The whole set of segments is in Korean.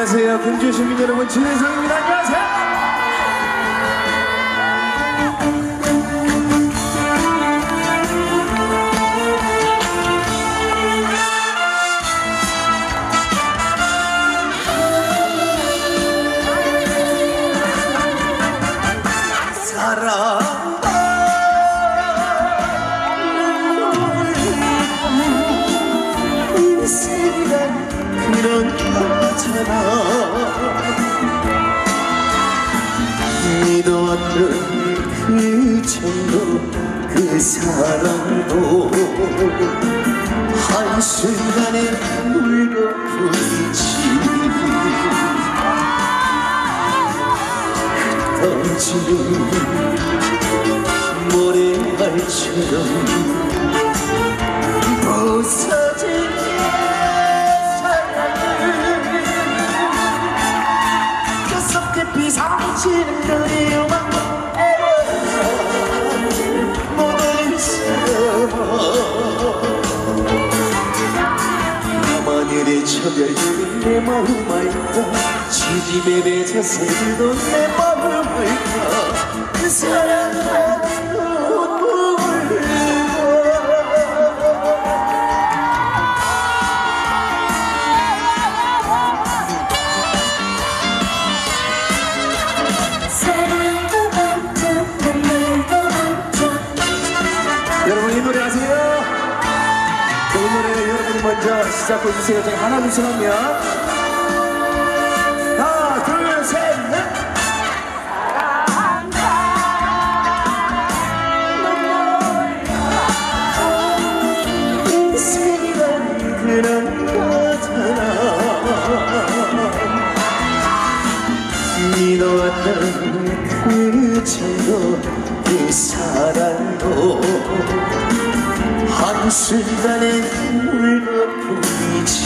안녕하세요. 경주 시민 여러분, 진혜성입니다. 거잖아 믿어왔던 그 정도 그 사랑도 한순간에 울고불지. 던지는 모래알처럼 하늘에 저별들은 내 마음 알까 지지배 배자 새들도 내 마음 알까 그 사랑하 먼저 시작해 주세요. 제가 하나 둘셋 하면 하나 둘 셋넷. 인생이란 그런 거잖아 믿어왔던 그 정도 그 사랑도 한순간에 울고 보이지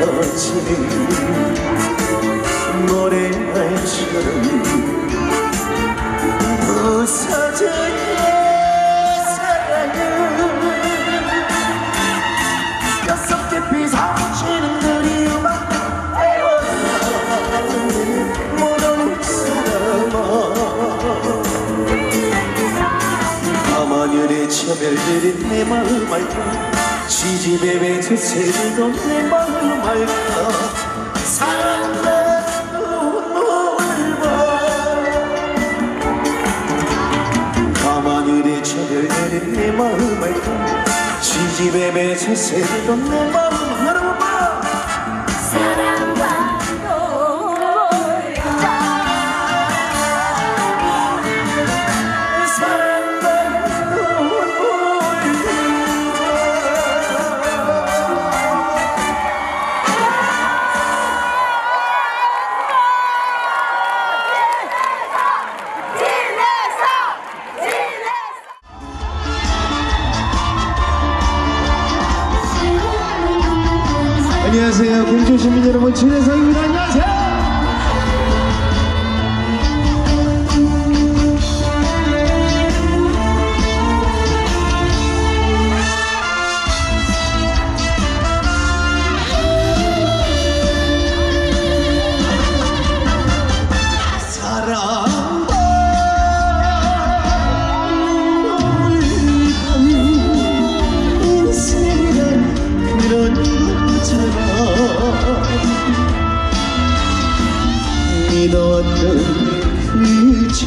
터지는 모래알처럼 저별들은 내 마음 알까? 지지배배 저 새들도 내 마음 알까? 저별들은 내 마음 알까? 지지배배 저 새들도 내 마음 안녕하세요. 경주 시민 여러분, 진혜성입니다. 안녕하세요.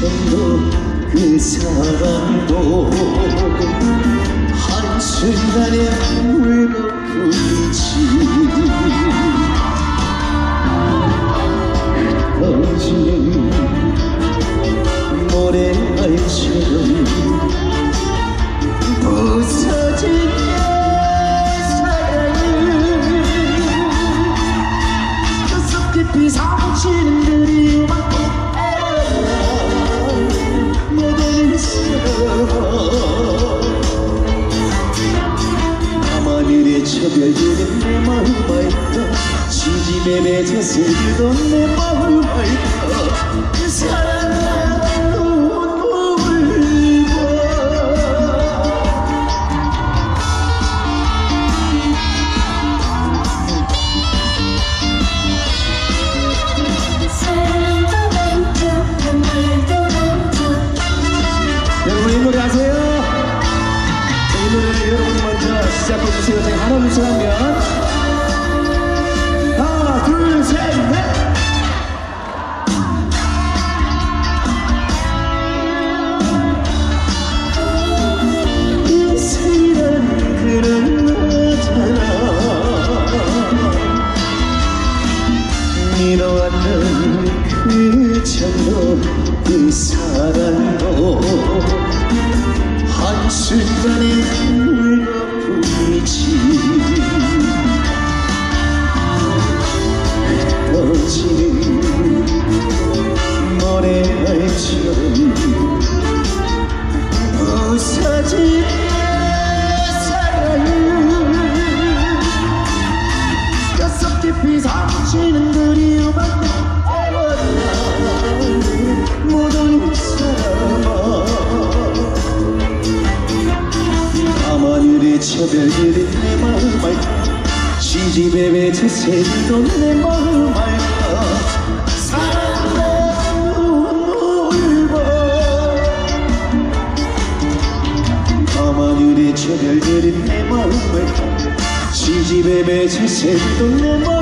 그 정도 그 사랑도 한순간에 울고 불지. 터지는 모래알처럼 부서진 내 사랑을. 뼛속 깊이 상치는 그리움만 저별들은 내 마음 알까 지지배배 저 새들도 내 마음 알까 Sơn 새던 내 마음 알까 사랑과 울봐 밤하늘의 저 별들은 내 마음 알까 시집에 매제 새던 내 마음